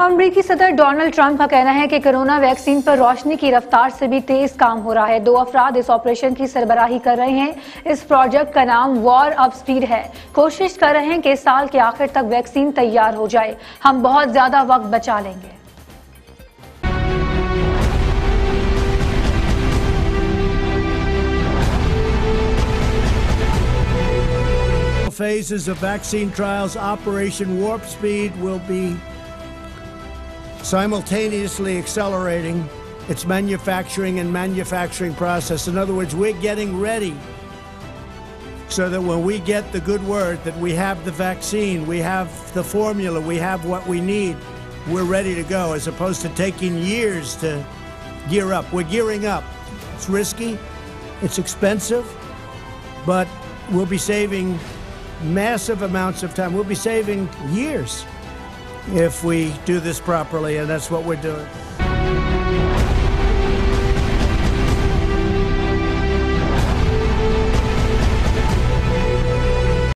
अमरीकी सदर Donald Trump का कहना है कि कोरोना वैक्सीन पर रोशनी की रफ्तार से भी तेज काम हो रहा है। दो अफराद इस ऑपरेशन की सरबराही कर रहे हैं। इस प्रोजेक्ट का नाम वॉर अप स्पीड है। कोशिश कर रहे हैं कि साल के आखिर तक वैक्सीन तैयार हो जाए। हम बहुत ज़्यादा वक्त बचा लेंगे। Phases of vaccine trials, Operation Warp Speed will be simultaneously accelerating its manufacturing and manufacturing process. In other words, we're getting ready so that when we get the good word that we have the vaccine, we have the formula, we have what we need, we're ready to go, as opposed to taking years to gear up. We're gearing up. It's risky, it's expensive, but we'll be saving massive amounts of time. We'll be saving years if we do this properly, and that's what we're doing.